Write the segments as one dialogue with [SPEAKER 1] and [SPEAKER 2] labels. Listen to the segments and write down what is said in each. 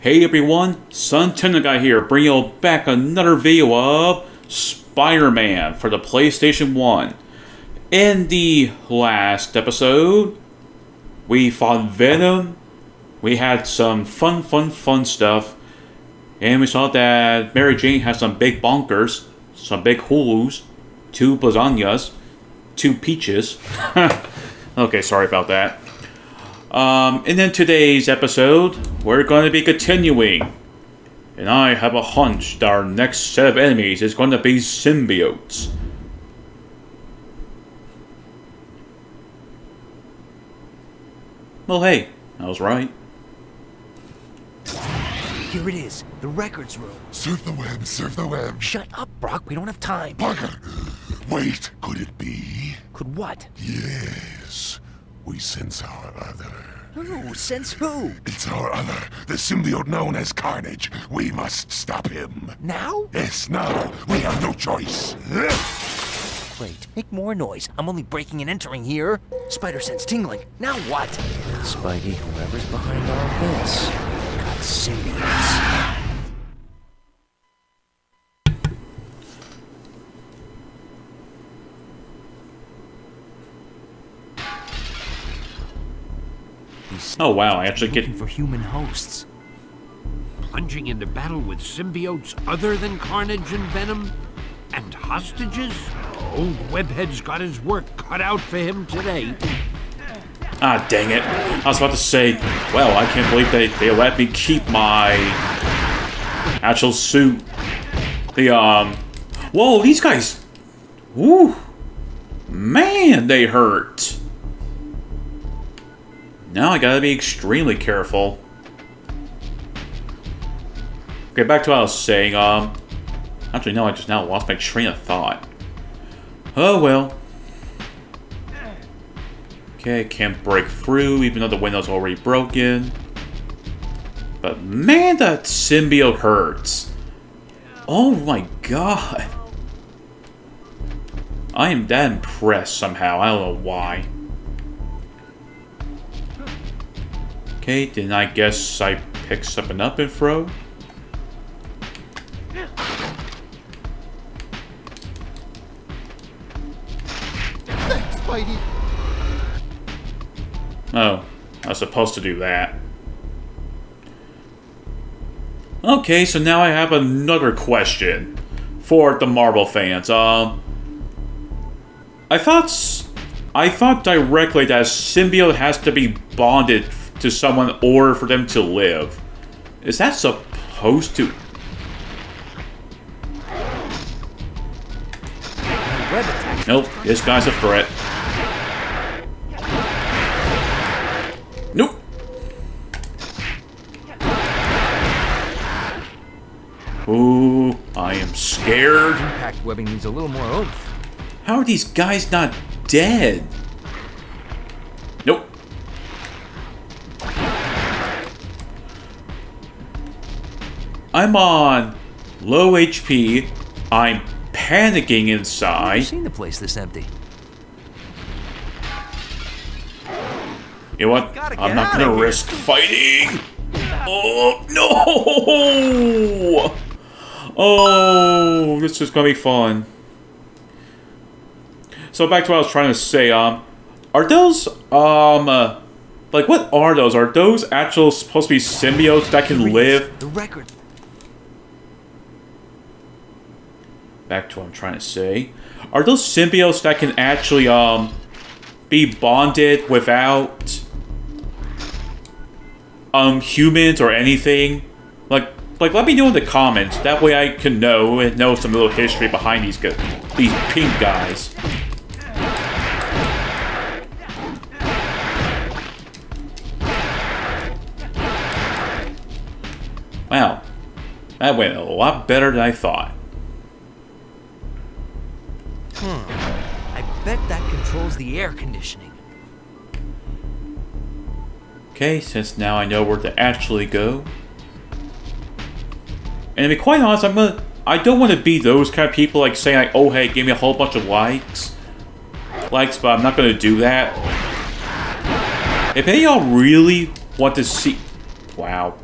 [SPEAKER 1] Hey everyone, Sun Guy here, bringing you back another video of Spider-Man for the PlayStation 1. In the last episode, we fought Venom, we had some fun, fun, fun stuff, and we saw that Mary Jane has some big bonkers, some big hulus, two lasagnas, two peaches. okay, sorry about that. Um, and in today's episode, we're going to be continuing. And I have a hunch that our next set of enemies is going to be symbiotes. Well, hey, I was right.
[SPEAKER 2] Here it is, the records room.
[SPEAKER 3] Surf the web, surf the web.
[SPEAKER 2] Shut up, Brock. We don't have time.
[SPEAKER 3] Parker, wait, could it be?
[SPEAKER 2] Could what?
[SPEAKER 3] Yes, we sense our other.
[SPEAKER 2] Who? Sense who?
[SPEAKER 3] It's our other, the symbiote known as Carnage. We must stop him.
[SPEAKER 2] Now?
[SPEAKER 3] Yes, now. We have no choice.
[SPEAKER 2] Wait, make more noise. I'm only breaking and entering here. Spider sense tingling. Now what? Spidey, whoever's behind all this, got symbiotes.
[SPEAKER 1] Oh wow, I actually get...
[SPEAKER 2] For human hosts.
[SPEAKER 4] plunging into battle with symbiotes other than Carnage and Venom? And hostages? Old Webhead's got his work cut out for him today.
[SPEAKER 1] Ah, dang it. I was about to say, well, I can't believe they, they let me keep my actual suit. The, um... Whoa, these guys... Woo! Man, they hurt. Now I gotta be extremely careful. Okay, back to what I was saying, um... Actually, no, I just now lost my train of thought. Oh, well. Okay, can't break through, even though the window's already broken. But man, that symbiote hurts. Oh my god. I am that impressed somehow. I don't know why. Okay, then I guess I pick something up and throw.
[SPEAKER 3] Spidey.
[SPEAKER 1] Oh, I was supposed to do that. Okay, so now I have another question for the Marvel fans. Um, I thought I thought directly that symbiote has to be bonded to someone or for them to live. Is that supposed to? Nope, this guy's a threat. Nope. Ooh, I am scared.
[SPEAKER 2] Impact webbing needs a little more oomph.
[SPEAKER 1] How are these guys not dead? I'm on low HP. I'm panicking inside.
[SPEAKER 2] I've seen the place this empty.
[SPEAKER 1] You know what? I'm not gonna risk fighting. Oh no! Oh, this is gonna be fun. So back to what I was trying to say. Um, are those um, uh, like what are those? Are those actual supposed to be symbiotes that can
[SPEAKER 2] Here it is,
[SPEAKER 1] live?
[SPEAKER 2] The record.
[SPEAKER 1] Back to what I'm trying to say. Are those symbiotes that can actually um be bonded without um humans or anything? Like like let me know in the comments. That way I can know and know some little history behind these guys, these pink guys. Wow. That went a lot better than I thought.
[SPEAKER 2] I bet that controls the air conditioning.
[SPEAKER 1] Okay, since now I know where to actually go. And to be quite honest, I'm gonna. I don't want to be those kind of people like saying like, "Oh hey, give me a whole bunch of likes." likes, but I'm not to do that. If any y'all really want to see... Wow.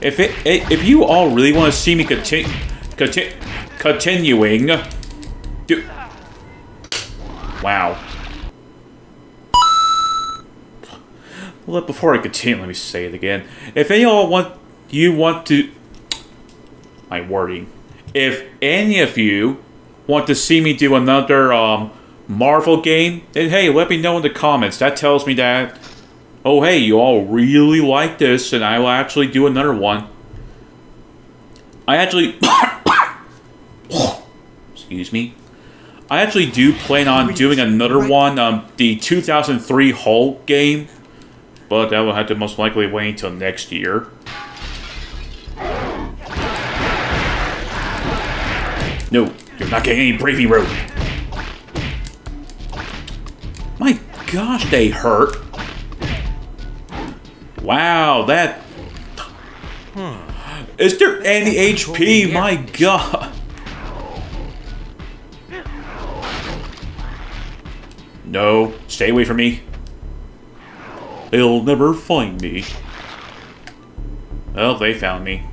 [SPEAKER 1] If if it, if you all really want to see me continue, conti continuing, do. Wow. Well, before I continue, let me say it again. If any of want, you want to, my wording. If any of you want to see me do another um, Marvel game, then hey, let me know in the comments. That tells me that, oh hey, you all really like this, and I will actually do another one. I actually, excuse me. I actually do plan on doing another one, um, the 2003 Hulk game but that will have to most likely wait until next year. No, you're not getting any Bravey Road. My gosh, they hurt. Wow, that... Hmm. There any HP? My god. No, stay away from me. They'll never find me. Well, they found me.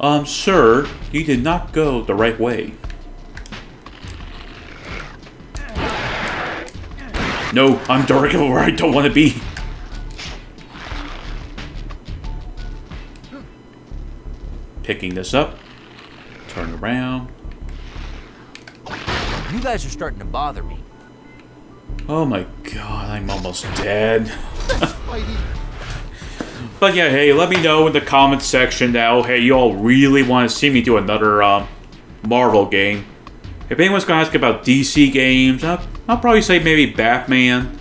[SPEAKER 1] Um, sir, you did not go the right way. No, I'm directly where I don't want to be. Picking this up. Turn around.
[SPEAKER 2] You guys are starting to bother me.
[SPEAKER 1] Oh my god, I'm almost dead. but yeah, hey, let me know in the comments section now, hey, you all really want to see me do another uh, Marvel game. If anyone's going to ask about DC games, I'll, I'll, probably say maybe Batman.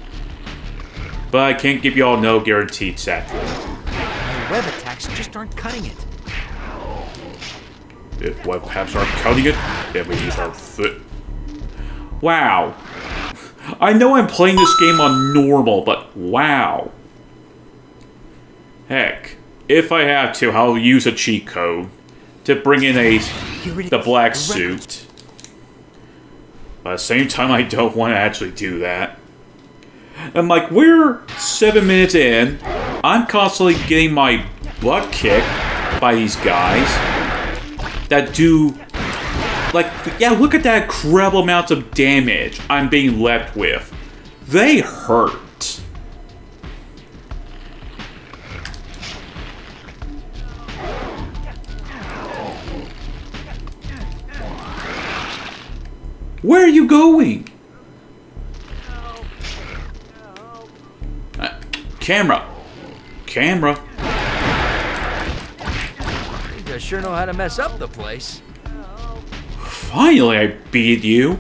[SPEAKER 1] But I can't give you all no guaranteed sadly.
[SPEAKER 2] My web attacks just aren't cutting it.
[SPEAKER 1] If web attacks aren't cutting it, then we use our foot. Wow. I know I'm playing this game on normal, but wow. Heck, if I have to, I'll use a cheat code to bring in a the black suit. But at the same time, I don't want to actually do that. I'm like, we're seven minutes in, I'm constantly getting my butt kicked by these guys that do like, yeah, look at that incredible amount of damage I'm being left with. They hurt. Where are you going? Uh, camera. Camera.
[SPEAKER 2] You guys sure know how to mess up the place.
[SPEAKER 1] Finally, I beat you!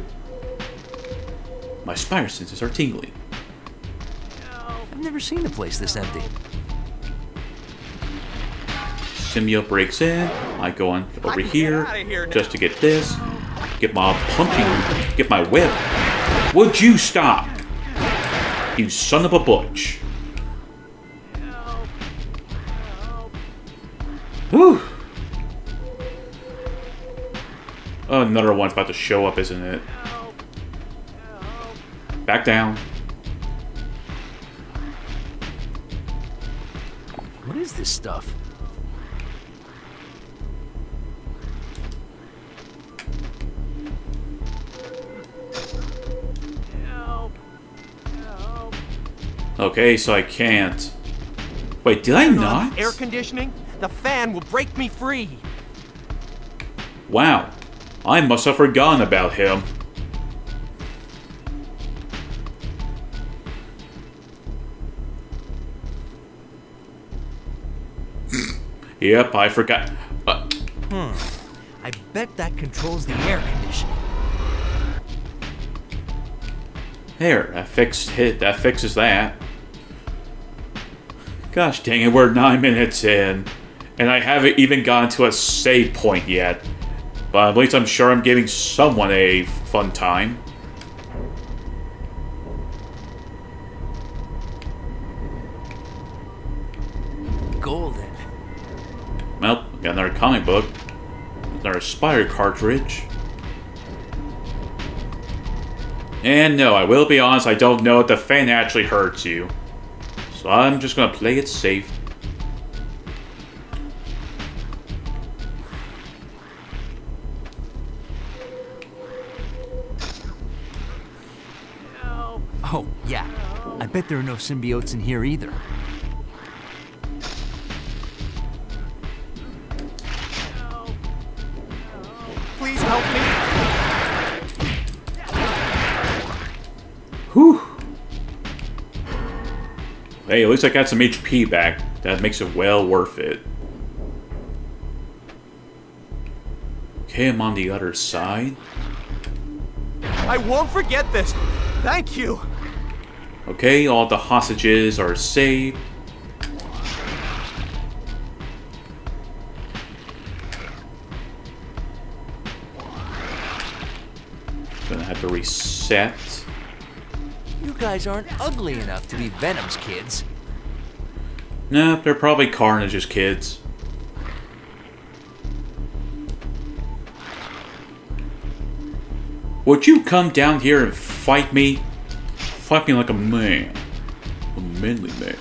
[SPEAKER 1] My spider senses are tingling.
[SPEAKER 2] I've never seen a place this empty.
[SPEAKER 1] Symbiote breaks in. I go on over here, here just to get this. Get my punching. Get my whip. Would you stop? You son of a butch. Whew. Oh, another one's about to show up, isn't it? Back down.
[SPEAKER 2] What is this stuff?
[SPEAKER 1] Okay, so I can't. Wait, did I not?
[SPEAKER 5] Air conditioning? The fan will break me free.
[SPEAKER 1] Wow. I must have forgotten about him. yep, I forgot. Uh,
[SPEAKER 2] hmm. I bet that controls the air conditioning.
[SPEAKER 1] There, that fixed it. That fixes that. Gosh dang it, we're nine minutes in, and I haven't even gotten to a save point yet. But at least I'm sure I'm giving someone a fun time.
[SPEAKER 2] Golden.
[SPEAKER 1] Well, got another comic book. Another Spider cartridge. And no, I will be honest, I don't know if the fan actually hurts you. So I'm just gonna play it safe.
[SPEAKER 2] Oh, yeah. I bet there are no symbiotes in here either.
[SPEAKER 5] Please help me.
[SPEAKER 1] Whew. Hey, at least I got some HP back. That makes it well worth it. Okay, I'm on the other side.
[SPEAKER 5] I won't forget this. Thank you.
[SPEAKER 1] Okay, all the hostages are saved. Gonna have to reset.
[SPEAKER 2] You guys aren't ugly enough to be Venom's kids.
[SPEAKER 1] Nah, they're probably Carnage's kids. Would you come down here and fight me? Me like a man. A manly man.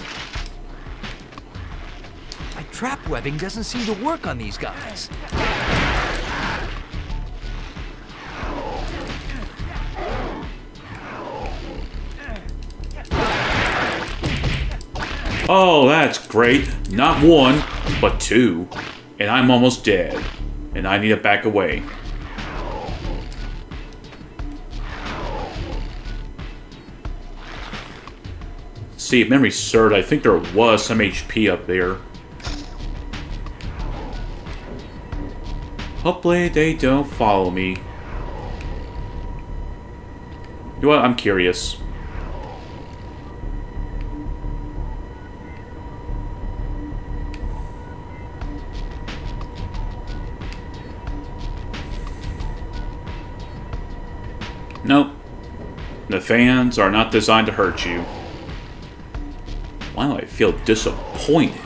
[SPEAKER 2] My trap webbing doesn't seem to work on these guys.
[SPEAKER 1] Oh, that's great. Not one, but two. And I'm almost dead. And I need to back away. See, if memory served, I think there was some HP up there. Hopefully they don't follow me. You know what? I'm curious. Nope. The fans are not designed to hurt you. Why do I feel disappointed?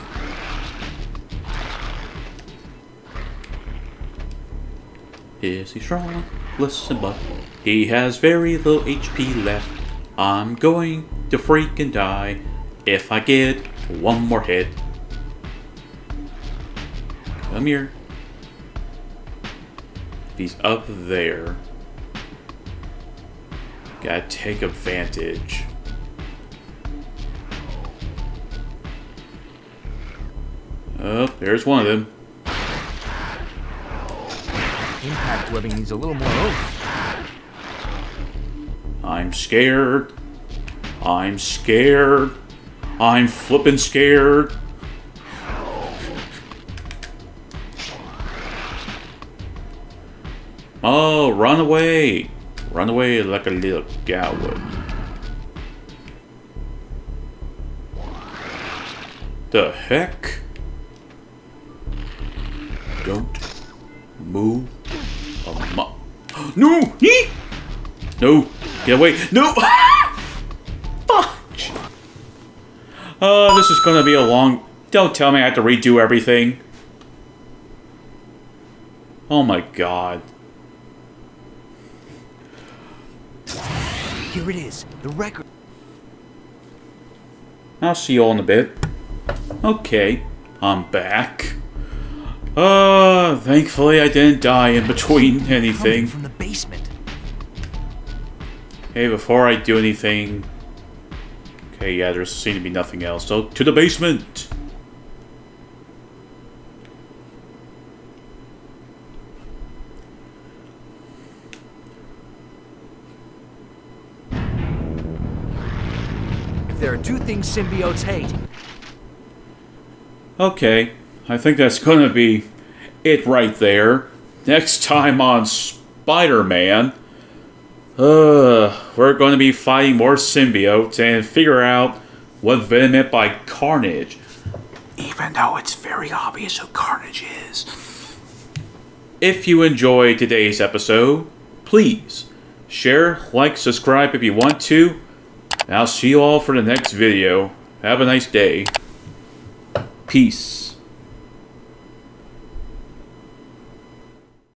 [SPEAKER 1] Is he strong? Listen, but he has very little HP left. I'm going to freaking die if I get one more hit. Come here. He's up there. Gotta take advantage. Oh, there's one of them.
[SPEAKER 2] Impact webbing needs a little more oomph.
[SPEAKER 1] I'm scared. I'm scared. I'm flippin' scared. Oh, run away. Run away like a little coward. The heck? Move a mo- No! He! No! Get away! No! Fudge! Oh, uh, this is gonna be a long... Don't tell me I have to redo everything. Oh my god.
[SPEAKER 2] Here it is, the record.
[SPEAKER 1] I'll see you all in a bit. Okay, I'm back. Uh, thankfully I didn't die in between anything.
[SPEAKER 2] from the basement.
[SPEAKER 1] Hey, before I do anything... Okay, yeah, there seems to be nothing else. So, to the basement!
[SPEAKER 2] If there are two things symbiotes hate,
[SPEAKER 1] Okay, I think that's gonna be it right there. Next time on Spider-Man, uh, we're going to be fighting more symbiotes and figure out what Venom meant by Carnage. Even though it's very obvious who Carnage is. If you enjoyed today's episode, please share, like, subscribe if you want to. And I'll see you all for the next video. Have a nice day. Peace.